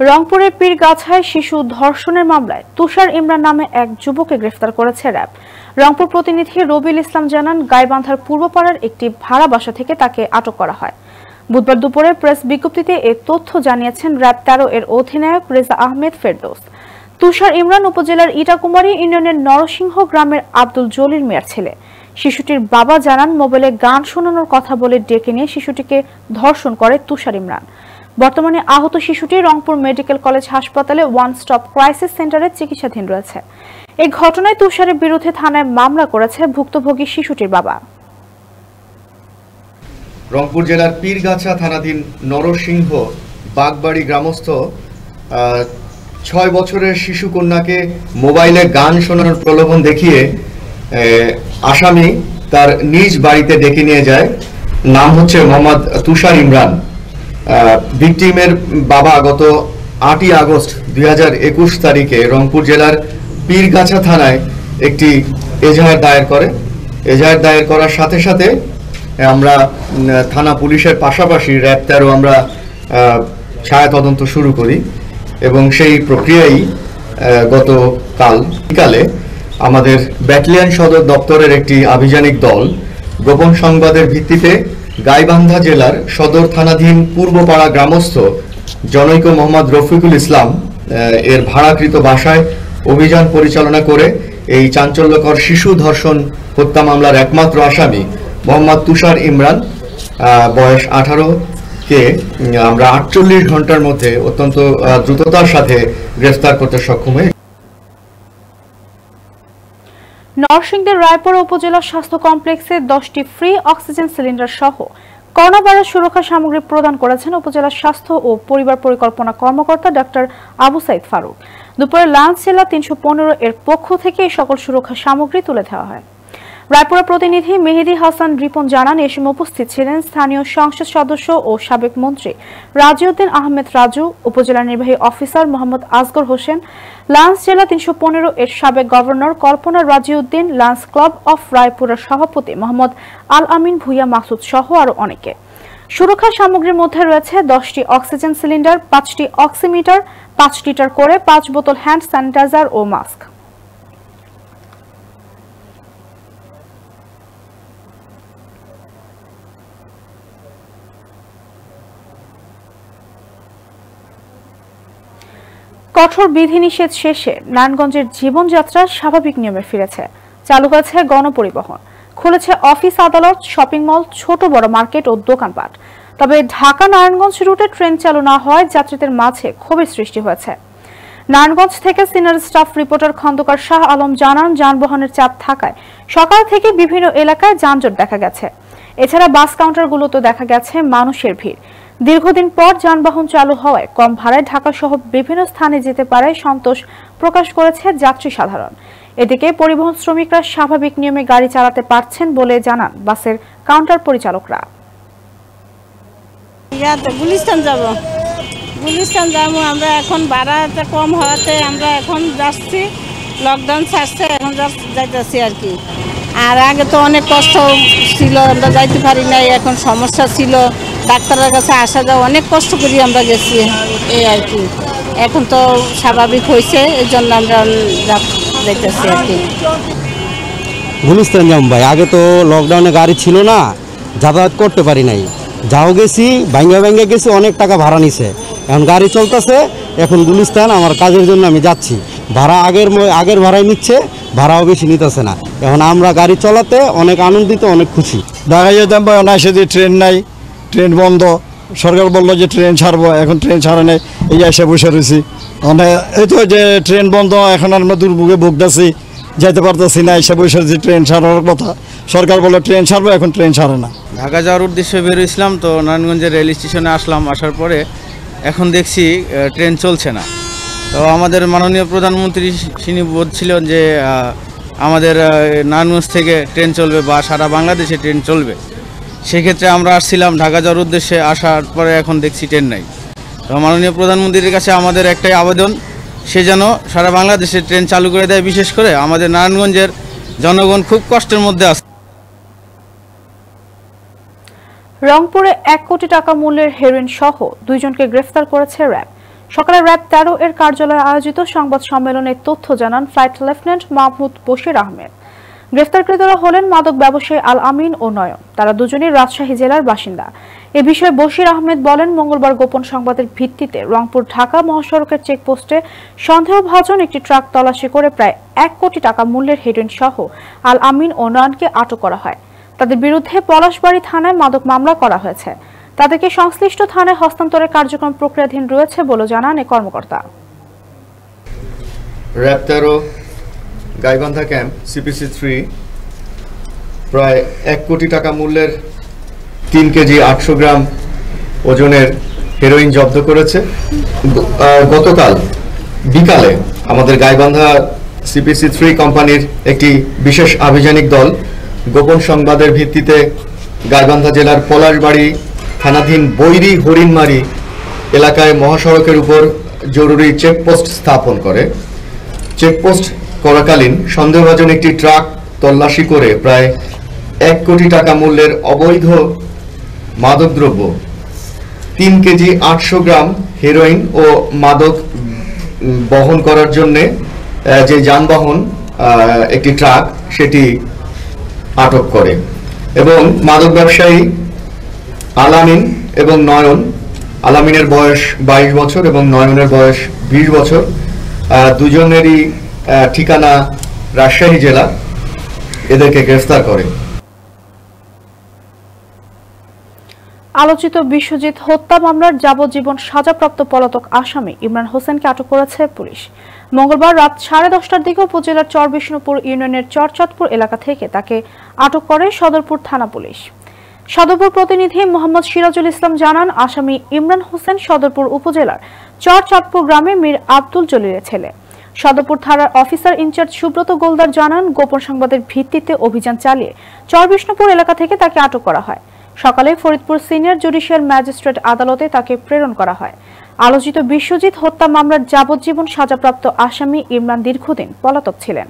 রংপুরের পীরগাছায় শিশু ধর্ষণের মামলায় তুষার ইমরান নামে এক যুবককে গ্রেফতার করেছে র্যাব। রংপুর প্রতিনিধি রবিউল ইসলাম জানান, গাইবান্ধার পূর্বপাড়ার একটি ভাড়া বাসা থেকে তাকে আটক করা হয়। বুধবার দুপুরে প্রেস বিজ্ঞপ্তিতে এ তথ্য জানিয়েছেন র্যাব তেরো এর অধিনায়ক রেজা আহমেদ ফেরদৌস। তুষার ইমরান উপজেলার ইটাকুমারী ইউনিয়নের নরসিংহ গ্রামের আব্দুল জলিল মিয়ার ছেলে। শিশুটির বাবা জানান, মোবাইলে গান শোনানোর কথা বলে ডেকে নিয়ে শিশুটিকে ধর্ষণ করে তুষার ইমরান। বর্তমানে আহত শিশুটি রংপুর মেডিকেল কলেজ হাসপাতালে ওয়ান স্টপ ক্রাইসিস সেন্টারে চিকিৎসাধীন রয়েছে। এই ঘটনায় তুষারের বিরুদ্ধে থানায় মামলা করেছে ভুক্তভোগী শিশুটির বাবা। রংপুর জেলার পীরগাছা থানাধীন নরসিংহ বাগবাড়ি গ্রামস্থ ছয় বছরের শিশু কন্যাকে মোবাইলে গান শোনানোর প্রলোভন দেখিয়ে আসামি তার নিজ বাড়িতে ডেকে নিয়ে যায়। নাম হচ্ছে মোহাম্মদ তুষার ইমরান। ভিকটিমের বাবা গত আটই আগস্ট দুই হাজার একুশ তারিখে রংপুর জেলার পীরগাছা থানায় একটি এজাহার দায়ের করে। এজাহার দায়ের করার সাথে সাথে আমরা থানা পুলিশের পাশাপাশি র্যাব তেরো আমরা ছায়া তদন্ত শুরু করি এবং সেই প্রক্রিয়াই গতকাল বিকালে আমাদের ব্যাটালিয়ান সদর দপ্তরের একটি আভিযানিক দল গোপন সংবাদের ভিত্তিতে গাইবান্ধা জেলার সদর থানাধীন পূর্বপাড়া গ্রামস্থ জনৈক মোহাম্মদ রফিকুল ইসলাম এর ভাড়াকৃত বাসায় অভিযান পরিচালনা করে এই চাঞ্চল্যকর শিশু ধর্ষণ হত্যা মামলার একমাত্র আসামি মোহাম্মদ তুষার ইমরান বয়স আঠারো কে আমরা আটচল্লিশ ঘণ্টার মধ্যে অত্যন্ত দ্রুততার সাথে গ্রেফতার করতে সক্ষম হয়ে নরসিংদের রায়পুর উপজেলা স্বাস্থ্য কমপ্লেক্সে দশটি ফ্রি অক্সিজেন সিলিন্ডার সহ করোনা ভাইরাস সুরক্ষা সামগ্রী প্রদান করেছেন উপজেলা স্বাস্থ্য ও পরিবার পরিকল্পনা কর্মকর্তা ডাক্তার আবু সাইদ ফারুক। দুপুরে লাঞ্চ জেলা তিনশো পনেরো এর পক্ষ থেকে এই সকল সুরক্ষা সামগ্রী তুলে দেওয়া হয়। রায়পুরা প্রতিনিধি মেহেদি হাসান রিপন জানান, এ সময় উপস্থিত ছিলেন স্থানীয় সংসদ সদস্য ও সাবেক মন্ত্রী রাজিউদ্দিন আহমেদ রাজু, উপজেলা নির্বাহী অফিসার মোহাম্মদ আসগর হোসেন লান্স জেলা তিনশো পনেরো এর সাবেক governor Kalpana Raziuddin Lions club of রায়পুরের সভাপতি মোহাম্মদ আল আমিন ভুইয়া মাসুদ সহ আরও অনেকে। সুরক্ষা সামগ্রীর মধ্যে রয়েছে দশটি অক্সিজেন সিলিন্ডার, পাঁচটি অক্সিমিটার, পাঁচ লিটার করে পাঁচ বোতল হ্যান্ড স্যানিটাইজার ও মাস্ক। কঠোর বিধিনিষেধ শেষে নারায়ণগঞ্জের জীবনযাত্রা স্বাভাবিক নিয়মে ফিরেছে। চালু হয়েছে গণপরিবহন। খুলেছে অফিস আদালত, শপিং মল, ছোট বড় মার্কেট ও দোকানপাট। তবে ঢাকা নারায়ণগঞ্জ রুটে ট্রেন চালু না হওয়ায় যাত্রীদের মাঝে ক্ষোভের সৃষ্টি হয়েছে। নারায়ণগঞ্জ থেকে senior staff reporter Khandakar Shah Alam জানান, যানবাহনের চাপ থাকায় সকাল থেকে বিভিন্ন এলাকায় যানজট দেখা গেছে। এছাড়া বাস কাউন্টারগুলোতে দেখা গেছে মানুষের ভিড়। দীর্ঘদিন পর যানবাহন চালু হওয়ায় কম ভাড়ায় ঢাকা সহ বিভিন্ন স্থানে যেতে পারে সন্তোষ প্রকাশ করেছে যাত্রী সাধারণ। এদিকে পরিবহন শ্রমিকরা স্বাভাবিক নিয়মে গাড়ি চালাতে পারছেন বলে জানান বাসের কাউন্টার পরিচালকরা। গুলিস্তান গুলিস্তান যাব, আমরা এখন ভাড়াটা কম হওয়াতে আমরা এখন যাচ্ছি। লকডাউন ছাড়ছে, এখন যাইতেছি আর কি। আর আগে তো অনেক কষ্ট ছিল, আমরা যাইতে পারি নাই, এখন সমস্যা ছিল। ডাক্তারের কাছে আসা যাওয়া অনেক কষ্ট করি আমরা গেছি এই আর কি। এখন তো স্বাভাবিক হয়েছে এই জন্য আমরা যাইতেছি আর কি। গুলিস্তান যাম ভাই আগে তো লকডাউনে গাড়ি ছিল না যাতায়াত করতে পারি নাই। যাও গেছি ভাঙ্গা ভাঙ্গা গেছি অনেক টাকা ভাড়া নিছে। এখন গাড়ি চলতেছে এখন গুলিস্তান আমার কাজের জন্য আমি যাচ্ছি। ভাড়া আগের আগের ভাড়ায় নিচ্ছে ভাড়াও বেশি নিতেছে না। এখন আমরা গাড়ি চলাতে অনেক আনন্দিত অনেক খুশি। দেখা যেতাম না সেদি ট্রেন নাই। ট্রেন বন্ধ, সরকার বলল যে ট্রেন ছাড়বো, এখন ট্রেন ছাড়ে নেই, এই এসে বসে রয়েছি। মানে এই তো যে ট্রেন বন্ধ, এখন আমরা দুর্ভোগে ভুগতেছি যেতে পারতেছি না, এসে বসে রয়েছি, ট্রেন ছাড়ার কথা। সরকার বলে ট্রেন ছাড়বো, এখন ট্রেন ছাড়ে না। ঢাকা যাওয়ার উদ্দেশ্যে বেরোইছিলাম তো নারায়ণগঞ্জের রেল স্টেশনে আসলাম, আসার পরে এখন দেখছি ট্রেন চলছে না। তো আমাদের মাননীয় প্রধানমন্ত্রী তিনি বলছিলেন যে আমাদের নারায়ণগঞ্জ থেকে ট্রেন চলবে বা সারা বাংলাদেশে ট্রেন চলবে। সেক্ষেত্রে আমরা আসছিলাম ঢাকা যাওয়ার উদ্দেশ্যে, আসার পরে এখন দেখছি ট্রেন নাই। তো মাননীয় প্রধানমন্ত্রীর কাছে আমাদের একটাই আবেদন, সে যেন সারা বাংলাদেশে ট্রেন চালু করে দেয়, বিশেষ করে আমাদের নারায়ণগঞ্জের জনগণ খুব কষ্টের মধ্যে আছে। রংপুরে এক কোটি টাকা মূল্যের হেরোইন সহ দুইজনকে গ্রেফতার করেছে র্যাব। সকালে র্যাব তেরো এর কার্যালয়ে আয়োজিত সংবাদ সম্মেলনে তথ্য জানান ফ্লাইট লেফটেন্যান্ট মাহমুদ বশির আহমেদ। গ্রেফতারকৃতরা হলেন মাদক ব্যবসায়ী আল আমিন ও নয়ন। তারা দুজনই রাজশাহী জেলার বাসিন্দা। এ বিষয়ে বশির আহমেদ বলেন, মঙ্গলবার গোপন সংবাদের ভিত্তিতে রংপুর ঢাকা মহাসড়কের চেকপোস্টে সন্দেহভাজন একটি ট্রাক তল্লাশি করে প্রায় এক কোটি টাকা মূল্যের হেরোইন সহ আল আমিন ও নয়নকে আটক করা হয়। তাদের বিরুদ্ধে পলাশবাড়ি থানায় মাদক মামলা করা হয়েছে। তাদেরকে সংশ্লিষ্ট থানায় হস্তান্তরের কার্যক্রম প্রক্রিয়াধীন রয়েছে বলে জানান এ কর্মকর্তা। গাইবান্ধা ক্যাম্প সিপিসি থ্রি প্রায় এক কোটি টাকা মূল্যের তিন কেজি আটশো গ্রাম ওজনের হেরোইন জব্দ করেছে। গতকাল বিকালে আমাদের গাইবান্ধা সিপিসি থ্রি কোম্পানির একটি বিশেষ আভিযানিক দল গোপন সংবাদের ভিত্তিতে গাইবান্ধা জেলার পলাশবাড়ি থানাধীন বৈরি হরিণমারি এলাকায় মহাসড়কের উপর জরুরি চেকপোস্ট স্থাপন করে। চেকপোস্ট করাকালীন সন্দেহভাজন একটি ট্রাক তল্লাশি করে প্রায় এক কোটি টাকা মূল্যের অবৈধ মাদকদ্রব্য, তিন কেজি আটশো গ্রাম হেরোইন ও মাদক বহন করার জন্যে যে যানবাহন একটি ট্রাক সেটি আটক করে এবং মাদক ব্যবসায়ী আলামিন এবং নয়ন, আলামিনের বয়স বাইশ বছর এবং নয়নের বয়স বিশ বছর দুজনেরই ঠিকানা রাজশাহী জেলা। এদেরকে গ্রেফতার করে। আলোচিত বিশ্বজিৎ, হত্যা মামলার যাবজ্জীবন সাজাপ্রাপ্ত পলাতক আসামি ইমরান হোসেনকে আটক করেছে পুলিশ। মঙ্গলবার রাত সাড়ে দশটার দিকে উপজেলার চরবিষ্ণুপুর ইউনিয়নের চরচাঁদপুর এলাকা থেকে তাকে আটক করে সদরপুর থানা পুলিশ। সদরপুর প্রতিনিধি মোহাম্মদ সিরাজুল ইসলাম জানান, আসামি ইমরান হোসেন সদরপুর উপজেলার চরচাঁদপুর গ্রামে মীর আব্দুল জলিলের ছেলে। সদরপুর থানার অফিসার ইনচার্জ সুব্রত গোলদার জানান, গোপন সংবাদের ভিত্তিতে অভিযান চালিয়ে চরবিষ্ণুপুর এলাকা থেকে তাকে আটক করা হয়। সকালে ফরিদপুর সিনিয়র জুডিশিয়াল ম্যাজিস্ট্রেট আদালতে তাকে প্রেরণ করা হয়। আলোচিত বিশ্বজিৎ হত্যা মামলার যাবজ্জীবন সাজাপ্রাপ্ত আসামি ইমরান দীর্ঘদিন পলাতক ছিলেন।